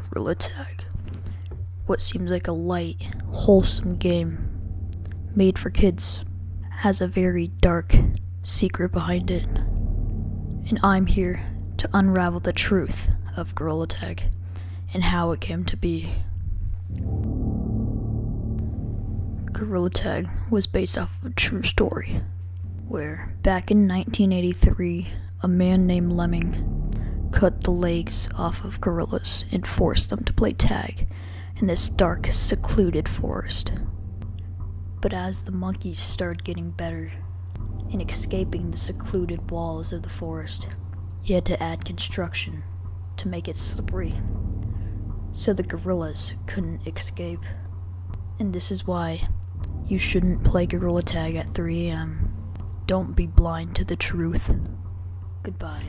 Gorilla Tag. What seems like a light, wholesome game made for kids has a very dark secret behind it. And I'm here to unravel the truth of Gorilla Tag and how it came to be. Gorilla Tag was based off of a true story, where back in 1983, a man named Lemming cut the legs off of gorillas and forced them to play tag in this dark, secluded forest. But as the monkeys started getting better in escaping the secluded walls of the forest, he had to add construction to make it slippery so the gorillas couldn't escape. And this is why you shouldn't play gorilla tag at 3 a.m. Don't be blind to the truth. Goodbye.